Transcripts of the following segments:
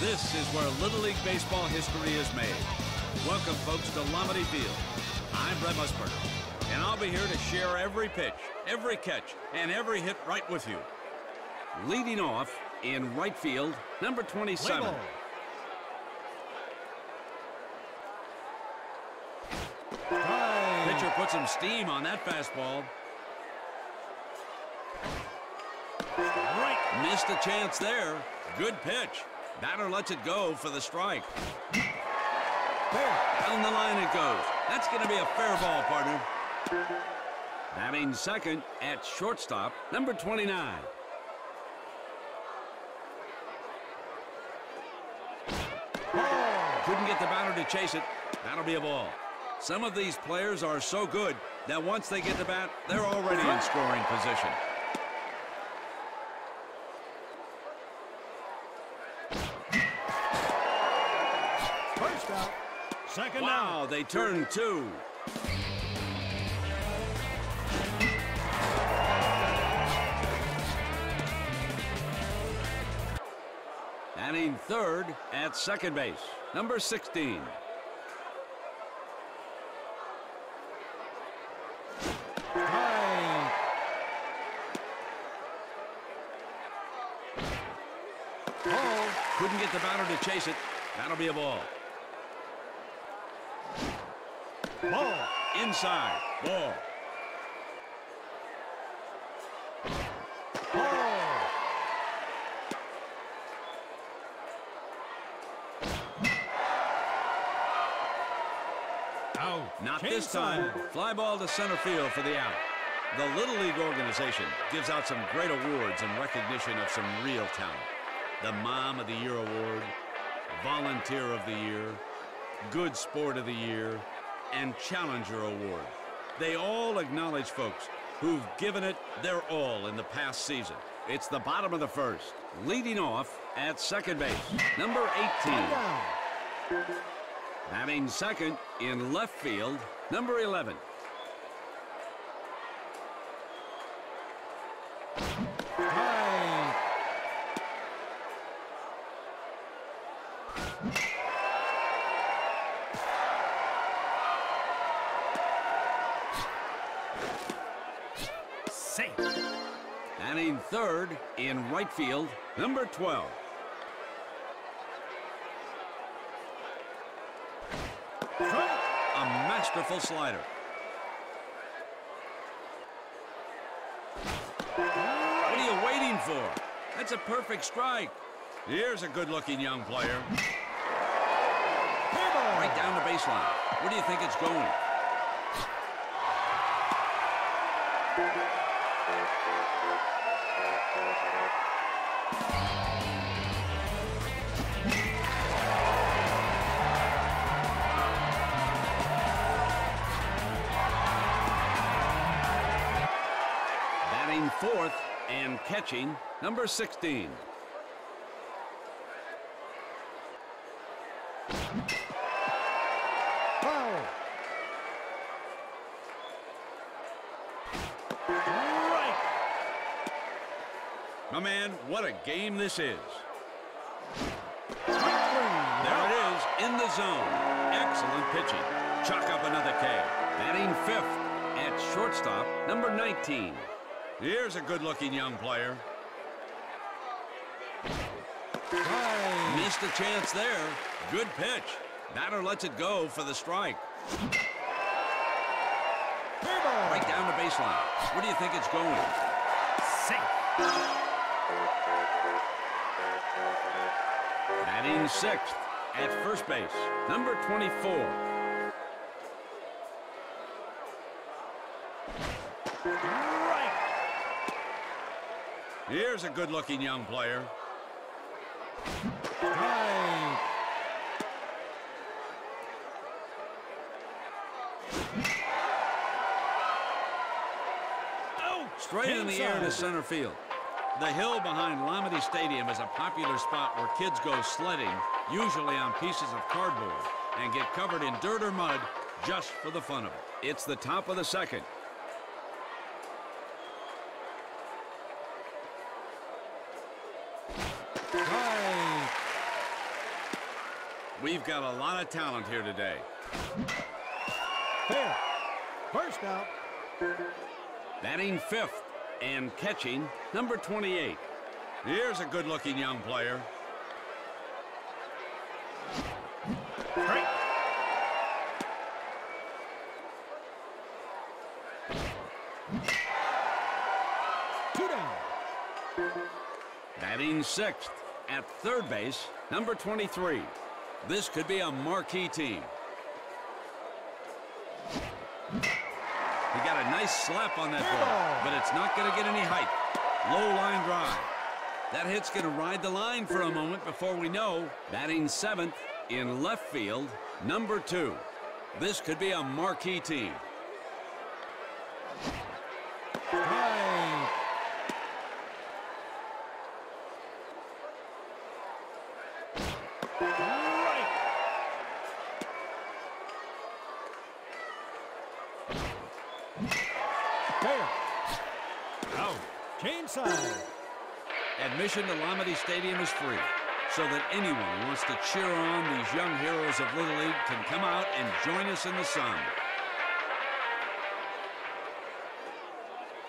This is where Little League Baseball history is made. Welcome, folks, to Lamade Field. I'm Brent Musburger, and I'll be here to share every pitch, every catch, and every hit right with you. Leading off in right field, number 27. Label. Pitcher put some steam on that fastball. Right. Missed a chance there. Good pitch. Batter lets it go for the strike. Down the line it goes. That's going to be a fair ball, partner. Batting second at shortstop, number 29. Couldn't get the batter to chase it. That'll be a ball. Some of these players are so good that once they get the bat, they're already in scoring position. First out. Second Wow, down. they turn two. Batting third at second base, number 16. Strike. Ball. Couldn't get the batter to chase it. That'll be a ball. Ball. Inside, ball. Ball. Out. Not this time. side. Fly ball to center field for the out. The Little League organization gives out some great awards in recognition of some real talent. The Mom of the Year Award, Volunteer of the Year, Good Sport of the Year, and Challenger Award. They all acknowledge folks who've given it their all in the past season. It's the bottom of the first. Leading off at second base, number 18. One down. Batting second in left field, number 11. Safe. in third in right field, number 12. A masterful slider. What are you waiting for? That's a perfect strike. Here's a good-looking young player. Right down the baseline. Where do you think it's going? Catching, number 16. Foul. Right. My man, what a game this is. There it is, in the zone. Excellent pitching. Chuck up another K. Batting fifth at shortstop, number 19. Here's a good-looking young player. Missed a chance there. Good pitch. Batter lets it go for the strike. Right down the baseline. Where do you think it's going? Safe. Batting sixth at first base, number 24. Here's a good-looking young player. Out. Straight in the air to Inside. center field. The hill behind Lamade Stadium is a popular spot where kids go sledding, usually on pieces of cardboard, and get covered in dirt or mud just for the fun of it. It's the top of the second. We've got a lot of talent here today. Fair. First out. Batting fifth and catching number 28. Here's a good-looking young player. Two down. Batting sixth at third base, number 23. This could be a marquee team. He got a nice slap on that ball, but it's not going to get any height. Low line drive. That hit's going to ride the line for a moment before we know. Batting seventh in left field, number two. This could be a marquee team. Strike. Right. Fair. Out. Change side. Admission to Lamade Stadium is free, so that anyone who wants to cheer on these young heroes of Little League can come out and join us in the sun.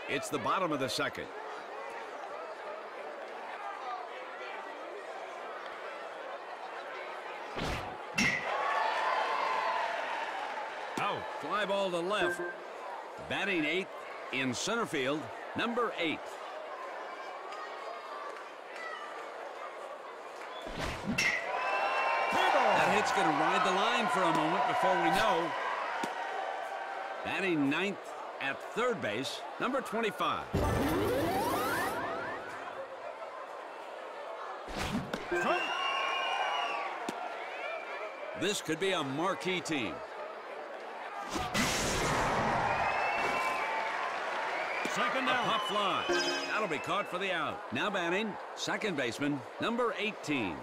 It's the bottom of the second. Out. Fly ball to left. Batting eighth in center field, number eight. That going to ride the line for a moment before we know. Batting ninth at third base, number 25. Strike. This could be a marquee team. Second A down. pop fly. That'll be caught for the out. Now batting, second baseman, number 18.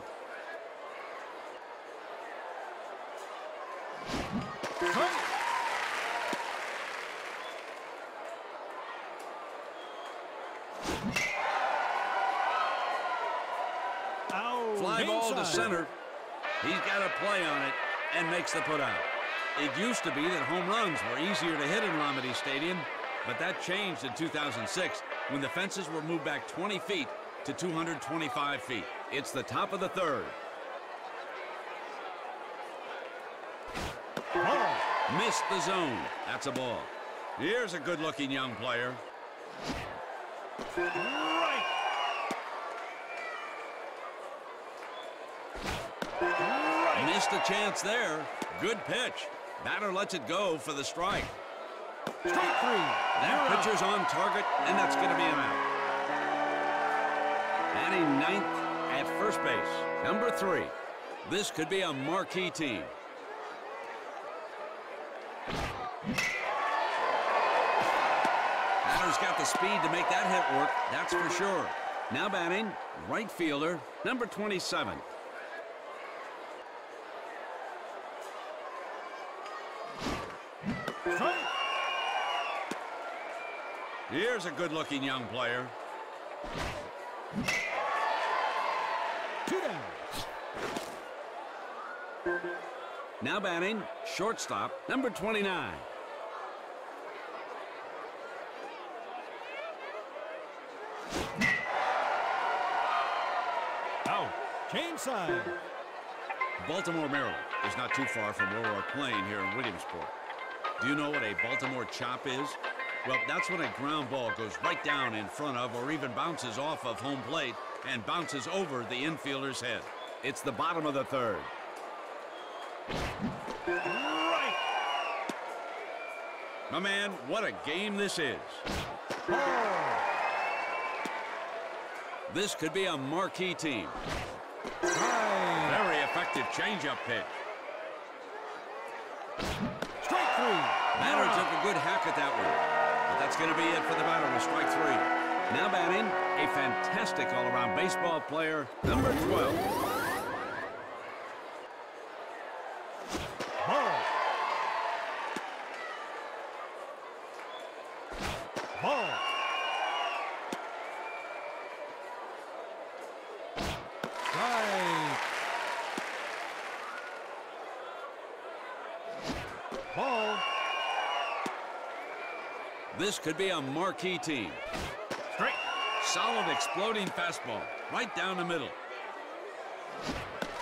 Makes the put out. It used to be that home runs were easier to hit in Lamade Stadium, but that changed in 2006 when the fences were moved back 20 feet to 225 feet. It's the top of the third. Ball. Missed the zone. That's a ball. Here's a good-looking young player. Right. Right. Missed a chance there. Good pitch. Batter lets it go for the strike. Strike three. That You're out. pitcher's on target, and that's going to be an out. Batting ninth at first base, number three. This could be a marquee team. Batter's got the speed to make that hit work, that's for sure. Now batting, right fielder, number 27. Strike. Here's a good-looking young player. Two down. Now batting, shortstop, number 29. Out. Change side. Baltimore, Maryland is not too far from where we're playing here in Williamsport. Do you know what a Baltimore chop is? Well, that's when a ground ball goes right down in front of or even bounces off of home plate and bounces over the infielder's head. It's the bottom of the third. Right. My man, what a game this is. Ball. This could be a marquee team. Strike. Very effective changeup pitch. Strike. Batter You're took a good hack at that one. That's going to be it for the batter with strike three. Now batting, a fantastic all-around baseball player, number 12. Ball. Ball. Strike. This could be a marquee team. Straight. Solid exploding fastball, right down the middle.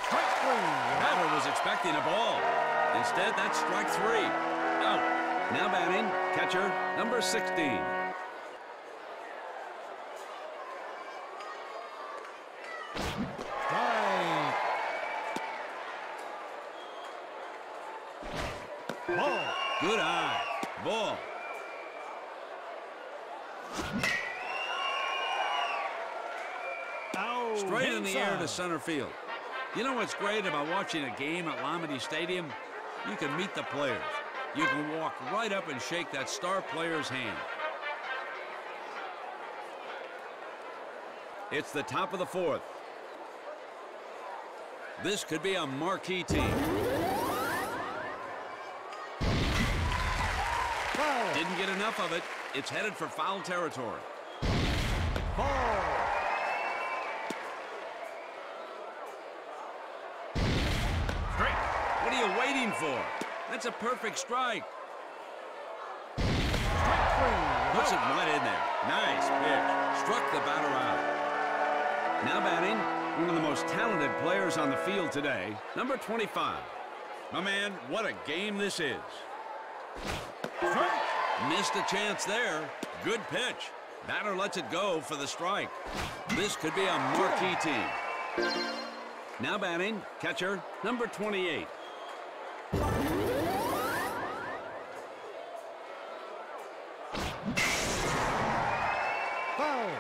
Strike three. Batter was expecting a ball. Instead, that's strike three. Out. Now batting, catcher, number 16. Strike. Ball. Good eye. Ball. Out. Straight in the air to center field. You know what's great about watching a game at Lamade Stadium? You can meet the players. You can walk right up and shake that star player's hand. It's the top of the fourth. This could be a marquee team. Foul. Didn't get enough of it. It's headed for foul territory. Ball. Straight. What are you waiting for? That's a perfect strike. Puts it right in there. Nice pitch. Struck the batter out. Now batting, one of the most talented players on the field today, number 25. My man, what a game this is. Strike. Missed a chance there. Good pitch. Batter lets it go for the strike. This could be a marquee team. Now batting, catcher, number 28. Foul.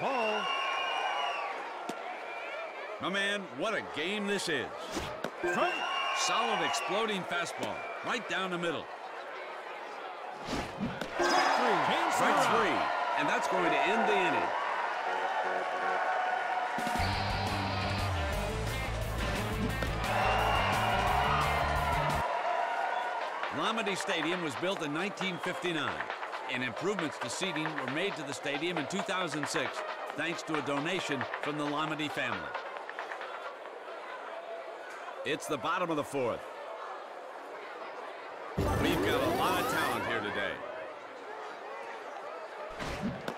Ball. My man, what a game this is. Strike. Solid exploding fastball, right down the middle. Strike three. Out. three, and that's going to end the inning. Lamade Stadium was built in 1959, and improvements to seating were made to the stadium in 2006 thanks to a donation from the Lamade family. It's the bottom of the fourth. We've got a lot of talent here today.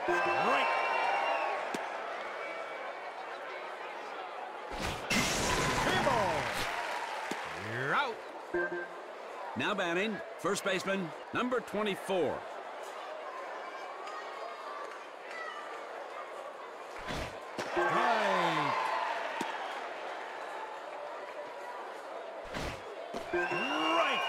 Right. You're out. Now batting, first baseman, number 24. Strike. Right.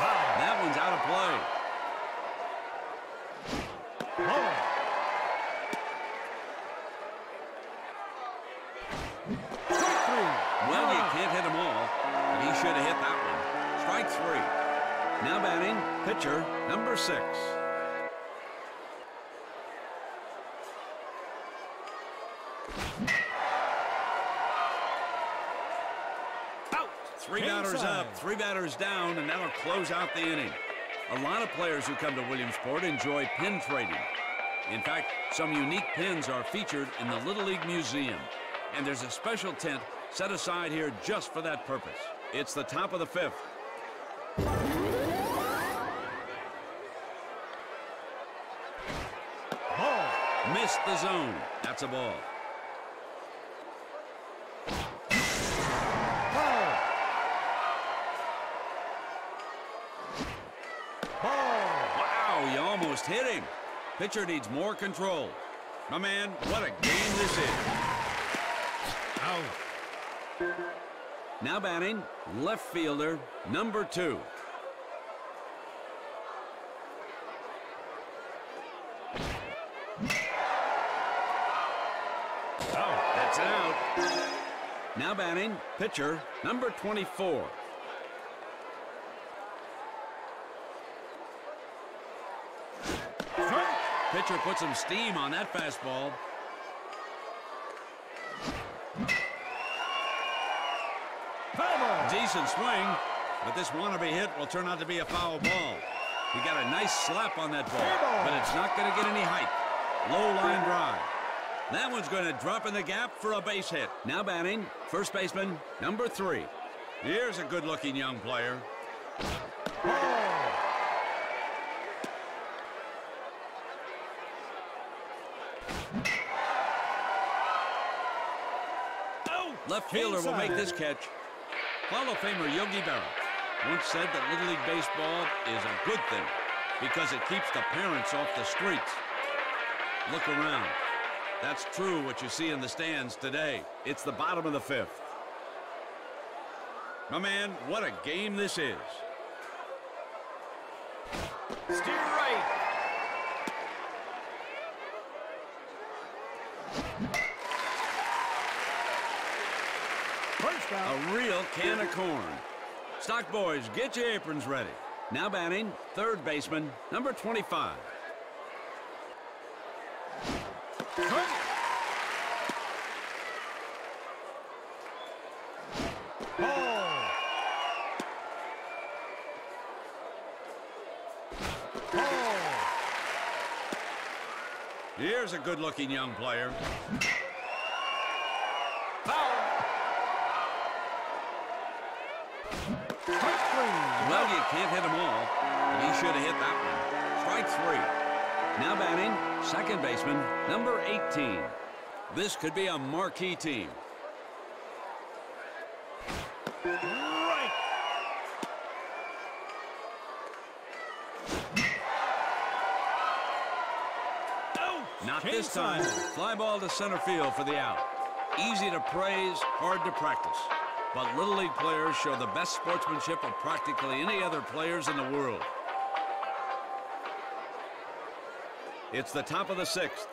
Foul. That one's out of play. Ball. Strike three. Well, you Out. can't hit them all, but he should have hit that one. Now batting, pitcher, number six. Out. Three batters up, three batters down, and that'll close out the inning. A lot of players who come to Williamsport enjoy pin trading. In fact, some unique pins are featured in the Little League Museum. And there's a special tent set aside here just for that purpose. It's the top of the fifth. The zone. That's a ball. Ball. Wow, you almost hit him. Pitcher needs more control. My man, what a game this is. Out. Now batting, left fielder, number two. Out. That's it out. Now batting, pitcher, number 24. Pitcher put some steam on that fastball. Decent swing, but this wannabe hit will turn out to be a foul ball. He got a nice slap on that ball, but it's not going to get any height. Low line drive. That one's going to drop in the gap for a base hit. Now batting, first baseman, number three. Here's a good-looking young player. Ball. Out. Left fielder will make this catch. Hall of Famer Yogi Berra once said that Little League Baseball is a good thing because it keeps the parents off the streets. Look around. That's true what you see in the stands today. It's the bottom of the fifth. My man, what a game this is. Steer right. First out. A real can of corn. Stock boys, get your aprons ready. Now batting, third baseman, number 25. Swing. Ball. Ball. Here's a good-looking young player. Foul. Well, you can't hit them all. He should have hit that one. Strike three. Now batting, second baseman, number 18. This could be a marquee team. Right. Out. Not King this time. side. Fly ball to center field for the out. Easy to praise, hard to practice. But Little League players show the best sportsmanship of practically any other players in the world. It's the top of the sixth.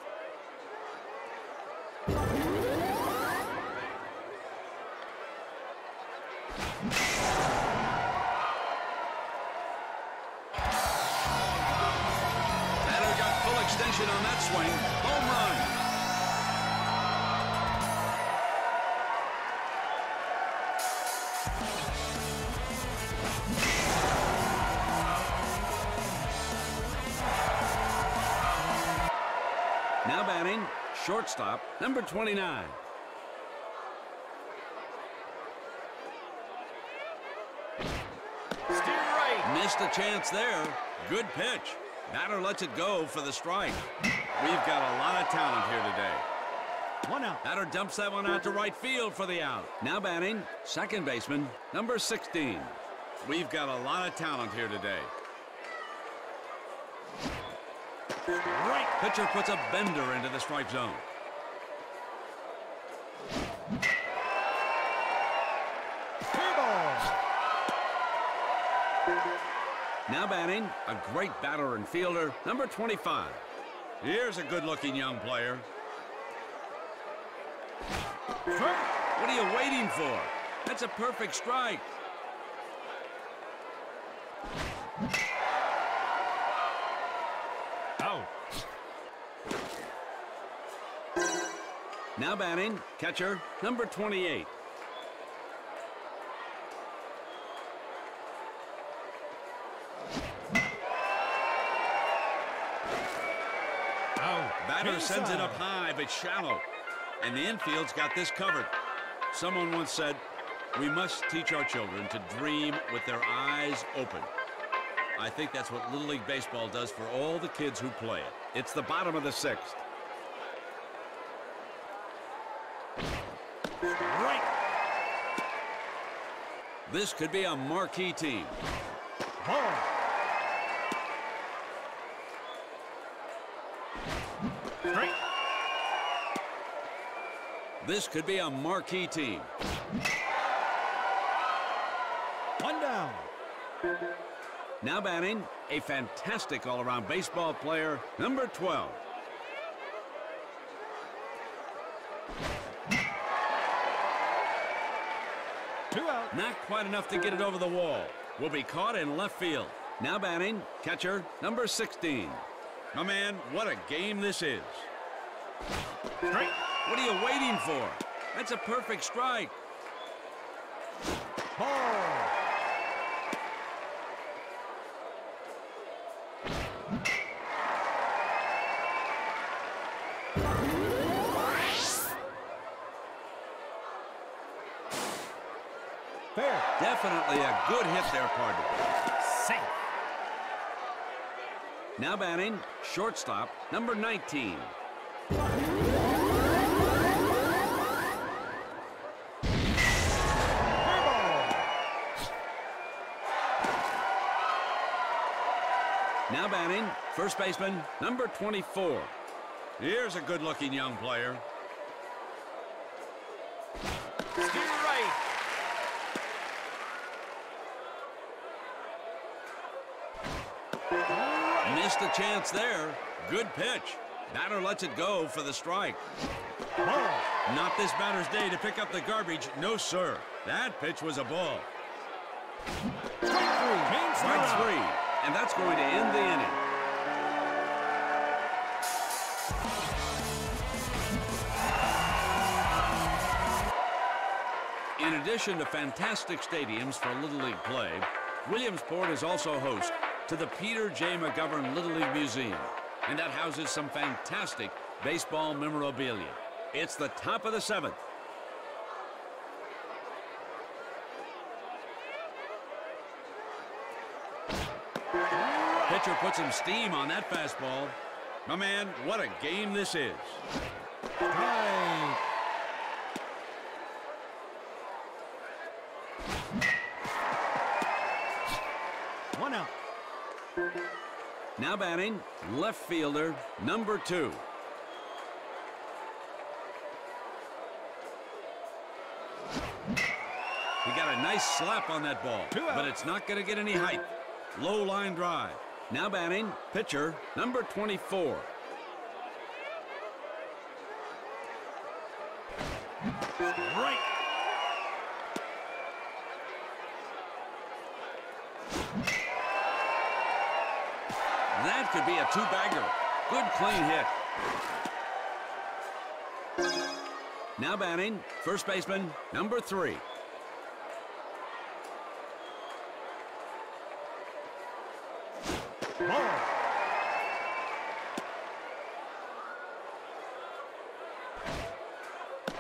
29. Steer right. Missed a chance there. Good pitch. Batter lets it go for the strike. We've got a lot of talent here today. One out. Batter dumps that one out to right field for the out. Now batting, second baseman, number 16. We've got a lot of talent here today. Right. Pitcher puts a bender into the strike zone. Now batting, a great batter and fielder, number 25. Here's a good-looking young player. What are you waiting for? That's a perfect strike. Now batting, catcher, number 28. Out. Batter sends it up high, but shallow. And the infield's got this covered. Someone once said, we must teach our children to dream with their eyes open. I think that's what Little League Baseball does for all the kids who play it. It's the bottom of the sixth. Right. This could be a marquee team. Ball. Straight. This could be a marquee team. One down. Now batting, a fantastic all-around baseball player, number 12. Not quite enough to get it over the wall. Will be caught in left field. Now batting, catcher, number 16. My man, what a game this is. What are you waiting for? That's a perfect strike. Ball. Definitely a good hit there, partner. Safe. Now batting, shortstop, number 19. Now batting, first baseman, number 24. Here's a good-looking young player. Steer right. Missed a chance there. Good pitch. Batter lets it go for the strike. Ball. Not this batter's day to pick up the garbage. No, sir. That pitch was a ball. Strike three. Strike three. And that's going to end the inning. In addition to fantastic stadiums for Little League play, Williamsport is also host to the Peter J. McGovern Little League Museum, and that houses some fantastic baseball memorabilia. It's the top of the seventh. Pitcher puts some steam on that fastball. My man, what a game this is. Strike. Now batting, left fielder, number two. He got a nice slap on that ball, but it's not going to get any height. Low line drive. Now batting, pitcher, number 24. Right. That could be a two-bagger. Good clean hit. Now batting, first baseman, number three. Ball.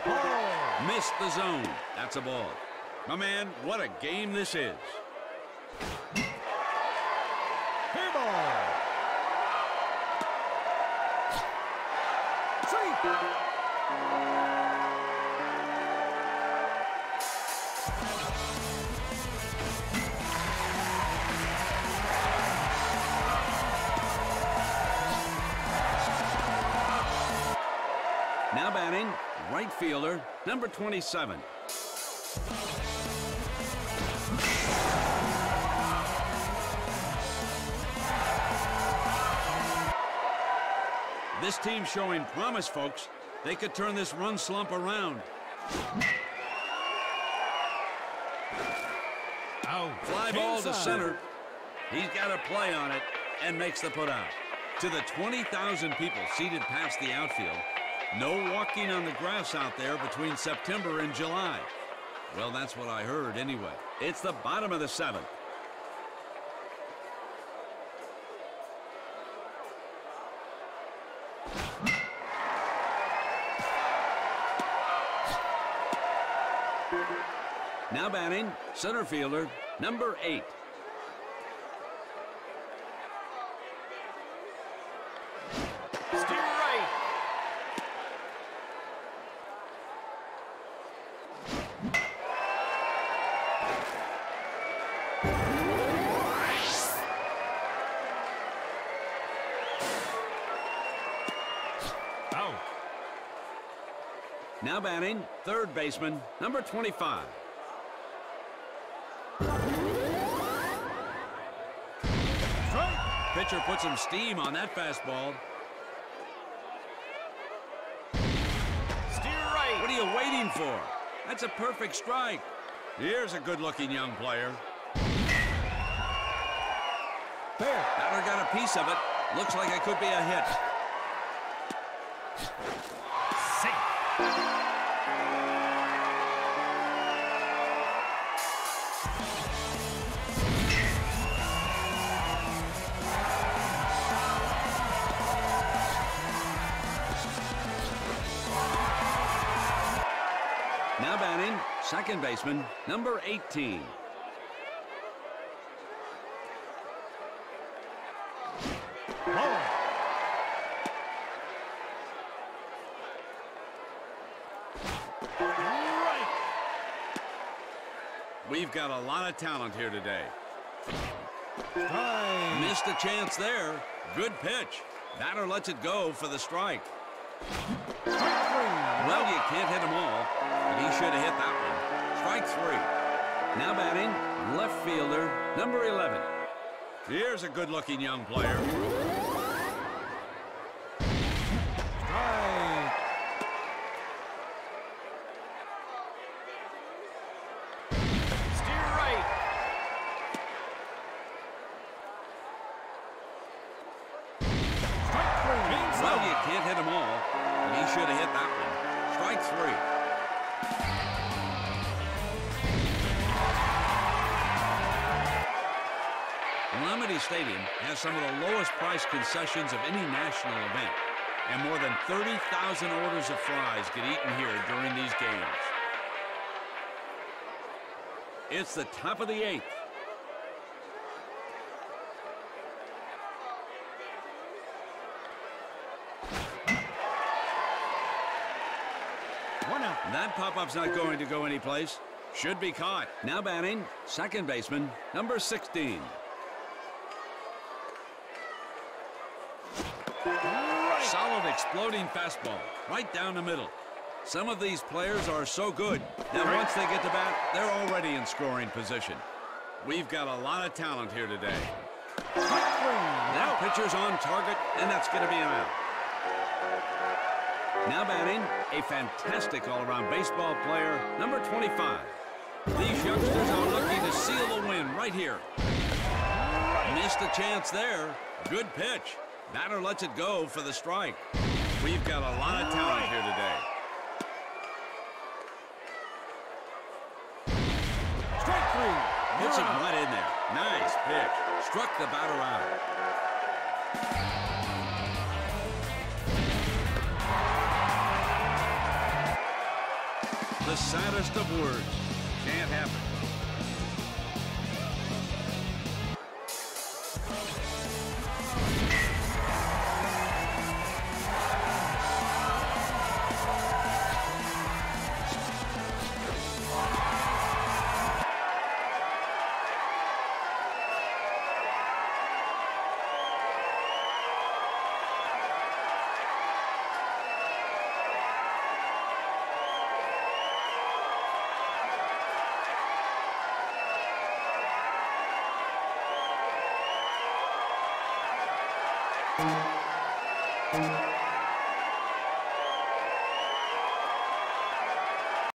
Ball. Missed the zone. That's a ball. My man, what a game this is. Now batting, right fielder, number 27. This team's showing promise, folks. They could turn this run slump around. Out. Fly ball to center. He's got a play on it and makes the put out. To the 20,000 people seated past the outfield, no walking on the grass out there between September and July. Well, that's what I heard anyway. It's the bottom of the seventh. Now batting, center fielder, number eight. Now batting, third baseman, number 25. Strike. Pitcher puts some steam on that fastball. Steer right. What are you waiting for? That's a perfect strike. Here's a good-looking young player. Fair. Batter got a piece of it. Looks like it could be a hit. Safe. second baseman, number 18. We've got a lot of talent here today. Strike. Missed a chance there. Good pitch. Batter lets it go for the strike. Well, you can't hit them all, but he should have hit that one. Strike three. Now batting, left fielder, number 11. Here's a good-looking young player. Concessions of any national event, and more than 30,000 orders of fries get eaten here during these games. It's the top of the eighth. One out. That pop-up's not going to go anyplace. Should be caught. Now batting, second baseman, number 16. Solid exploding fastball, right down the middle. Some of these players are so good that once they get to bat, they're already in scoring position. We've got a lot of talent here today. That pitcher's on target, and that's going to be an out. Now batting, a fantastic all-around baseball player, number 25. These youngsters are looking to seal the win right here. Missed a chance there. Good pitch. Batter lets it go for the strike. We've got a lot of talent here today. Strike three. It right in there. Nice pitch. Struck the batter out. The saddest of words.